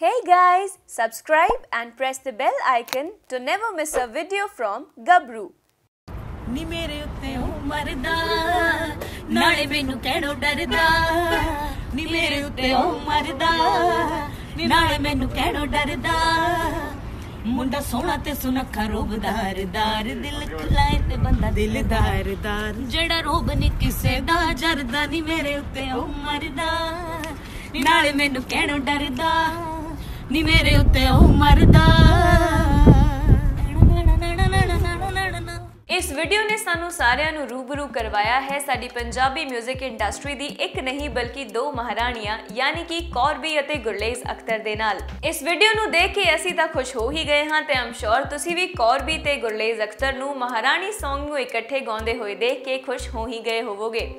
Hey guys, subscribe and press the bell icon to never miss a video from Gabru. ਨੀ ਮੇਰੇ ਉੱਤੇ ਉਹ ਮਰਦਾ ਨਾਲੇ ਮੈਨੂੰ ਕਹਿਣੋਂ ਡਰਦਾ ਨੀ ਮੇਰੇ ਉੱਤੇ ਉਹ ਮਰਦਾ ਨਾਲੇ ਮੈਨੂੰ ਕਹਿਣੋਂ ਡਰਦਾ ਮੁੰਡਾ ਸੋਹਣਾ ਤੇ ਸੁਨੱਖਾ ਰੂਬਦਾਰ ਦਾਰ ਦਿਲ ਖਲਾਏ ਤੇ ਬੰਦਾ ਦਿਲਦਾਰ ਦਾਰ ਜਿਹੜਾ ਰੋਬ ਨੀ ਕਿਸੇ ਦਾ ਜਰਦਾ ਨੀ ਮੇਰੇ ਉੱਤੇ ਉਹ ਮਰਦਾ ਨੀ ਨਾਲੇ ਮੈਨੂੰ ਕਹਿਣੋਂ ਡਰਦਾ ਨੀ ਮੇਰੇ ਉੱਤੇ ਉਹ ਮਰਦਾ। ਇਸ ਵੀਡੀਓ ਨੇ ਸਾਨੂੰ ਸਾਰਿਆਂ ਨੂੰ ਰੂਬਰੂ ਕਰਵਾਇਆ ਹੈ। ਸਾਡੀ ਪੰਜਾਬੀ 뮤직 ਇੰਡਸਟਰੀ ਦੀ ਇੱਕ ਨਹੀਂ, ਬਲਕਿ ਦੋ ਮਹਾਰਾਣੀਆਂ, ਯਾਨੀ ਕਿ ਕੌਰਬੀ ਅਤੇ ਗੁਰਲੇਜ਼ ਅਖਤਰ ਦੇ ਨਾਲ। ਇਸ ਵੀਡੀਓ ਨੂੰ ਦੇਖ ਕੇ ਅਸੀਂ ਤਾਂ ਖੁਸ਼ ਹੋ ਹੀ ਗਏ ਹਾਂ ਤੇ ਆਮ ਸ਼ੋਰ ਤੁਸੀਂ ਵੀ ਕੌਰਬੀ ਤੇ ਗੁਰਲੇਜ਼ ਅਖਤਰ ਨੂੰ ਮਹਾਰਾਣੀ Song ਨੂੰ ਇਕੱਠੇ ਗਾਉਂਦੇ ਹੋਏ ਦੇਖ ਕੇ ਖੁਸ਼ ਹੋ ਹੀ ਗਏ ਹੋਵੋਗੇ।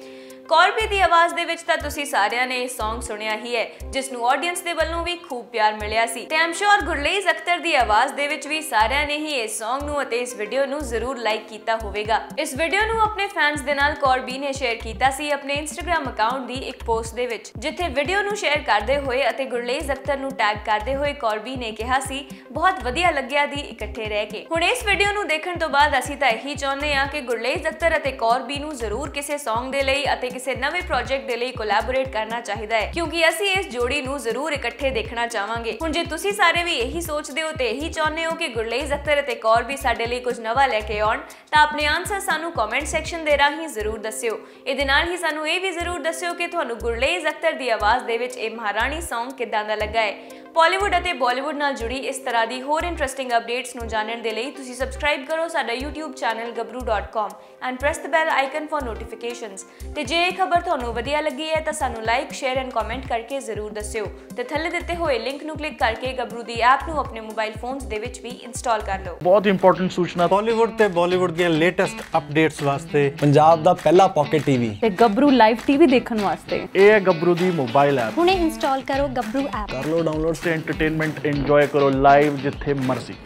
ਕੌਰਬੀ ਦੀ ਆਵਾਜ਼ ਦੇ ਵਿੱਚ ਤਾਂ ਤੁਸੀਂ ਸਾਰਿਆਂ ਨੇ ਇਹ Song ਸੁਣਿਆ ਹੀ ਹੈ, ਜਿਸ ਨੂੰ ਆਡੀਅנס ਦੇ ਵੱਲੋਂ ਵੀ ਖੂਬ ਪਿਆਰ ਮਿਲਿਆ ਸੀ। ਤੇ ਆਮ ਸ਼ੋਰ ਗੁਰਲੇਜ਼ ਅਖਤਰ ਦੀ ਆਵਾਜ਼ ਦੇ ਵਿੱਚ ਵੀ ਸਾਰਿਆਂ ਨੇ ਹੀ ਇਸ Song ਨੂੰ ਅਤੇ ਇਸ ਵੀਡੀਓ ਨੂੰ ਜ਼ਰੂਰ ਲਾਈਕ ਕੀਤਾ ਹੋਵੇਗਾ। ਇਸ ਵੀਡੀਓ ਨੂੰ ਆਪਣੇ ਫੈਨਸ ਦੇ ਨਾਲ ਕੌਰਬੀ ਨੇ ਸ਼ੇਅਰ ਕੀਤਾ ਸੀ ਆਪਣੇ ਇੰਸਟਾਗ੍ਰam ਅਕਾਊਂਟ ਦੀ ਇੱਕ ਪੋਸਟ ਦੇ ਵਿੱਚ, ਜਿੱਥੇ ਵੀਡੀਓ ਨੂੰ ਸ਼ੇਅਰ ਕਰਦੇ ਹੋਏ ਅਤੇ ਗੁਰਲੇਜ਼ ਅਖਤਰ ਨੂੰ ਟੈਗ ਕਰਦੇ ਹੋਏ ਕੌਰਬੀ ਨੇ ਕਿਹਾ ਸੀ, ਬਹੁਤ ਵਧੀਆ ਲੱਗਿਆ ਦੀ ਇਕੱਠੇ ਰਹਿ ਕੇ। ਹੁਣ ਇਸ ਵੀਡੀਓ ਨੂੰ ਦੇਖਣ ਤੋਂ ਬਾਅਦ ਅਸੀਂ ਤਾਂ ਇਹੀ ਚਾਹੁੰਦੇ ਹਾਂ ਕਿ ਗੁਰਲੇਜ਼ ਅਖਤਰ ਅਤੇ ਕੌਰਬੀ ਨੂੰ ਜ਼ਰੂਰ ਕਿਸੇ Song ਦੇ ਲਈ ਅਤੇ ਕਿਸੇ ਨਵੇਂ ਪ੍ਰੋਜੈਕਟ ਦੇ ਲਈ ਕੋਲੈਬੋਰੇਟ ਕਰਨਾ ਚਾਹੀਦਾ ਹੈ, ਕਿਉਂਕਿ ਅਸੀਂ ਇਸ ਜੋੜੀ ਨੂੰ ਜ਼ਰੂਰ ਇਕੱਠੇ ਦੇਖਣਾ ਚਾਹਾਂਗੇ। ਹੁਣ ਜੇ ਤੁਸੀਂ ਸਾਰੇ ਵੀ ਇਹੀ ਸੋਚਦੇ ਹੋ ਤੇ ਇਹੀ ਚਾਹੁੰਦੇ ਹੋ ਕਿ ਗੁਰਲੇਜ਼ ਅਖਤਰ ਅਤੇ ਕੌਰ ਵੀ ਸਾਡੇ ਲਈ ਕੁਝ ਨਵਾਂ ਲੈ ਕੇ ਆਉਣ, ਤਾਂ ਆਪਣੇ ਆਨਸਰ ਸਾਨੂੰ ਕਮੈਂਟ ਸੈਕਸ਼ਨ ਦੇ ਰਾਹੀਂ ਜ਼ਰੂਰ ਦੱਸਿਓ। ਇਹਦੇ ਨਾਲ ਹੀ ਸਾਨੂੰ ਇਹ ਵੀ ਜ਼ਰੂਰ ਦੱਸਿਓ ਕਿ ਤੁਹਾਨੂੰ ਗੁਰਲੇਜ਼ ਅਖਤਰ ਦੀ ਆਵਾਜ਼ ਦੇ ਵਿੱਚ ਇਹ ਮਹਾਰਾਣੀ ਸੌਂਗ ਕਿੱਦਾਂ ਦਾ ਲੱਗਾ ਹੈ। ਪਾਲੀਵੁੱਡ ਅਤੇ ਬਾਲੀਵੁੱਡ ਨਾਲ ਜੁੜੀ ਇਸ ਤਰ੍ਹਾਂ ਦੀ ਹੋਰ ਇੰਟਰਸਟਿੰਗ ਅਪਡੇਟਸ ਨੂੰ ਜਾਣਨ ਦੇ ਲਈ ਤੁਸੀਂ ਸਬਸਕ੍ਰਾਈਬ ਕਰੋ ਸਾਡਾ YouTube channel gabru.com and press the bell icon for notifications ਤੇ ਜੇ ਇਹ ਖਬਰ ਤੁਹਾਨੂੰ ਵਧੀਆ ਲੱਗੀ ਹੈ ਤਾਂ ਸਾਨੂੰ ਲਾਈਕ ਸ਼ੇਅਰ ਐਂਡ ਕਮੈਂਟ ਕਰਕੇ ਜ਼ਰੂਰ ਦੱਸਿਓ। ਤੇ ਥੱਲੇ ਦਿੱਤੇ ਹੋਏ ਲਿੰਕ ਨੂੰ ਕਲਿੱਕ ਕਰਕੇ ਗਬਰੂ ਦੀ ਐਪ ਨੂੰ ਆਪਣੇ ਮੋਬਾਈਲ ਫੋਨਸ ਦੇ ਵਿੱਚ ਵੀ ਇੰਸਟਾਲ ਕਰ ਲਓ। ਬਹੁਤ ਇੰਪੋਰਟੈਂਟ ਸੂਚਨਾ। ਬਾਲੀਵੁੱਡ ਤੇ ਬਾਲੀਵੁੱਡ ਦੀਆਂ ਲੇਟੈਸਟ ਅਪਡੇਟਸ ਵਾਸਤੇ ਪੰਜਾਬ ਦਾ ਪਹਿਲਾ ਪਾਕਟ ਟੀਵੀ ਤੇ ਗੱਭਰੂ ਲਾਈਵ ਟੀਵੀ ਦੇਖਣ ਵਾਸਤੇ। ਇਹ ਹੈ ਗੱਭਰੂ ਦੀ ਮੋਬਾਈਲ ਐਪ ਹੁਣੇ ਇੰਸਟਾਲ ਕਰੋ ਗੱਭਰੂ ਐਪ ਕਰ ਲਓ ਡਾਊਨਲੋਡ ਤੇ ਐਂਟਰਟੇਨਮੈਂਟ ਇੰਜੋਏ ਕਰੋ ਲਾਈਵ ਜਿੱਥੇ ਮਰਜ਼ੀ।